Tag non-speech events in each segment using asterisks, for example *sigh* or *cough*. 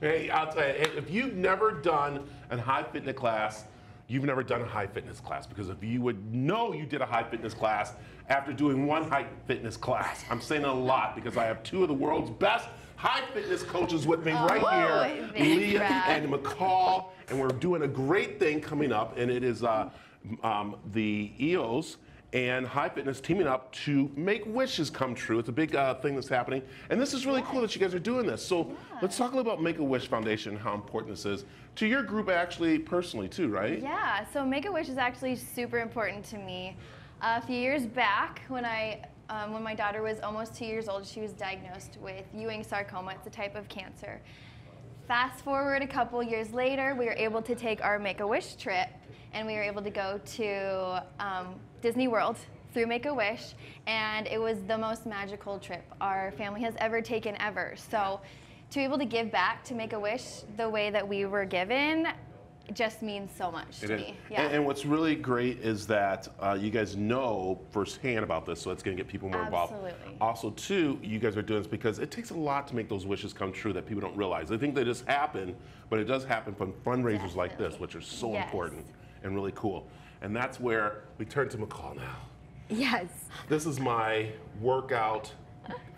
Hey, I'll tell you, if you've never done a high fitness class, you've never done a high fitness class because if you would know you did a high fitness class after doing one high fitness class, I'm saying a lot because I have two of the world's best high fitness coaches with me right Whoa, here, Leah and McCall, and we're doing a great thing coming up, and it is uh, um, the EOS and High Fitness teaming up to make wishes come true. It's a big uh, thing that's happening, and this is really cool that you guys are doing this. So let's talk a little about Make a Wish Foundation, and how important this is to your group, actually personally too, right? Yeah, so Make a Wish is actually super important to me. a few years back, when I, um, when my daughter was almost two years old, she was diagnosed with Ewing sarcoma. It's a type of cancer. Fast forward a couple years later, we were able to take our Make a Wish trip, and we were able to go to um, Disney World through Make a Wish, and it was the most magical trip our family has ever taken ever. So, to be able to give back to Make a Wish the way that we were given just means so much It to is. me. Yeah. And, and what's really great is that uh, you guys know firsthand about this, so it's going to get people more involved. Absolutely. Also, too, you guys are doing this because it takes a lot to make those wishes come true that people don't realize. They think they just happen, but it does happen from fundraisers like this, which are so Yes. important and really cool. And that's where we turn to McCall now. Yes. This is my workout.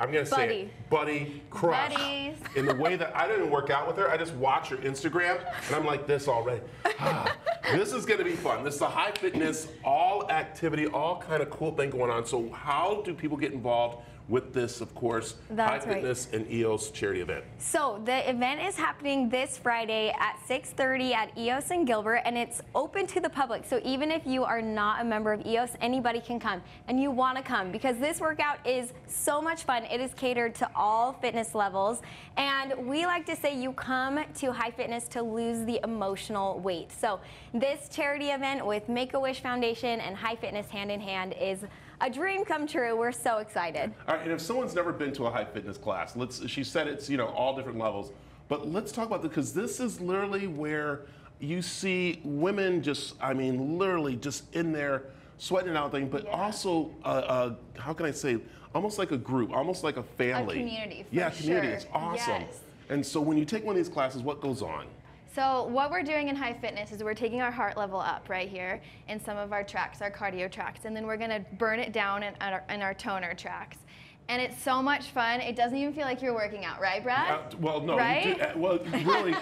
I'm gonna say Buddy. it, buddy crush. Buddies. In the way that I didn't work out with her, I just watch her Instagram and I'm like this already. Ah. This is gonna be fun. This is a high fitness, all activity, all kind of cool thing going on. So how do people get involved with this, of course, That's high right. fitness and EOS charity event? So the event is happening this Friday at 6:30 at EOS in Gilbert, and it's open to the public. So even if you are not a member of EOS, anybody can come, and you want to come because this workout is so much fun. It is catered to all fitness levels, and we like to say you come to High Fitness to lose the emotional weight. So this charity event with Make a Wish Foundation and High Fitness hand in hand is a dream come true. We're so excited. All right, and if someone's never been to a high fitness class, let's. She said it's you know all different levels, but let's talk about this because this is literally where you see women just, I mean, literally just in there sweating and out thing, but Yeah. also, uh, uh, how can I say, almost like a group, almost like a family. A community, yeah, community. sure. It's awesome. Yes. And so when you take one of these classes, what goes on? So what we're doing in high fitness is we're taking our heart level up right here in some of our tracks, our cardio tracks, and then we're gonna burn it down in our, in our toner tracks. And it's so much fun. It doesn't even feel like you're working out, right, Brad? Uh, well, no, you Right? do- uh, well, really,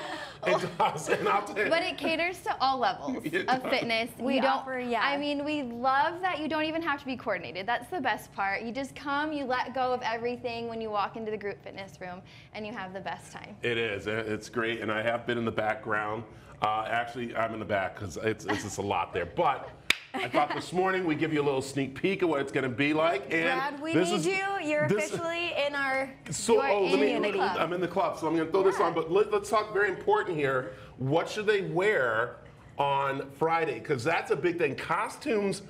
it *laughs* does. And I'll tell you, But it caters to all levels *laughs* of fitness. We You don't, offer- yeah. I mean, we love that you don't even have to be coordinated. That's the best part. You just come, you let go of everything when you walk into the group fitness room, and you have the best time. It is. It's great, and I have been in the background. Uh, actually, I'm in the back because it's, it's just a lot there. But I thought this morning we'd give you a little sneak peek of what it's going to be like. And Brad, we need is- you. You're officially in our So, You oh, in me, the club. I'm in the club, so I'm going to throw this on. But let, let's talk very important here. What should they wear on Friday? Because that's a big thing. Costumes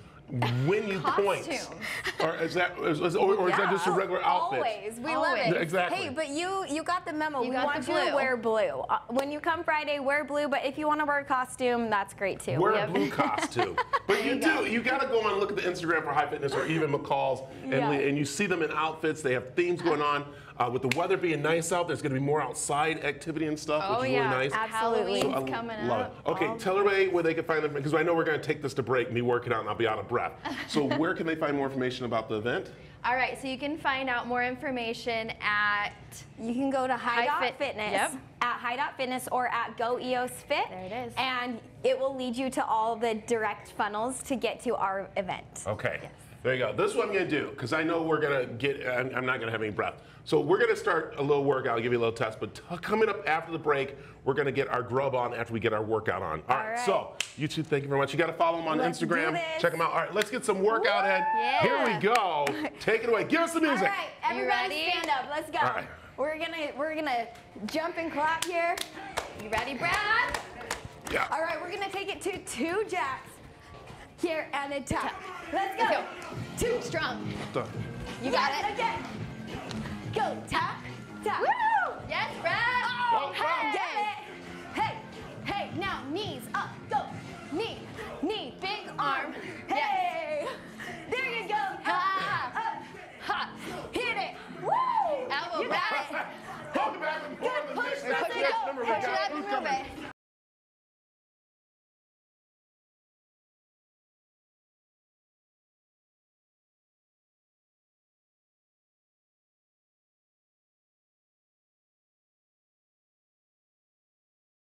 win you *laughs* points. Costumes. Or is that, is, is- or, or is that just a regular outfit? Always, we Always. love it. Exactly. Hey, but you you got the memo. You we want you to wear blue. Uh, when you come Friday, wear blue. But if you want to wear a costume, that's great too. Wear Yep. a blue costume. *laughs* But you you do. go. You got to go on and look at the Instagram for High Fitness or even McCall's, and, Yeah. and you see them in outfits. They have themes going on. Uh, with the weather being nice out, there's going to be more outside activity and stuff, Oh which is yeah, really nice. Absolutely. Halloween's I coming love up. it. Okay, tell everybody where they can find them because I know we're going to take this to break. Me working out, and I'll be out of breath. So where can they find more information about the event? All right, so you can find out more information at You can go to High, High Dot Fit- Fitness Yep. At High Dot Fitness or at Go EOS Fit. There it is. And it will lead you to all the direct funnels to get to our event. Okay. There you go. This is what I'm going to do because I know we're going to get, I'm, I'm not going to have any breath. So we're going to start a little workout. I'll give you a little test. But t- coming up after the break, we're going to get our grub on after we get our workout on. All right. right. So you two, thank you very much. You got to follow them on Let's do Instagram. this. Check them out. All right. Let's get some workout in. Yeah. Here we go. *laughs* Take it away. Give us the music. All right. everybody stand up. Let's go. All right. We're gonna we're gonna jump and clap here. you ready, Brad? Yeah. All right, we're gonna take it to two jacks. Here and a tap. Let's go. Let's go. Two strong. Done. You got Yes, it. Again. Go tap tap. Woo! Yes, Brad. Oh, hey, go. get it. Hey, hey, now knees up, go. Knee, knee, big arm. Hey,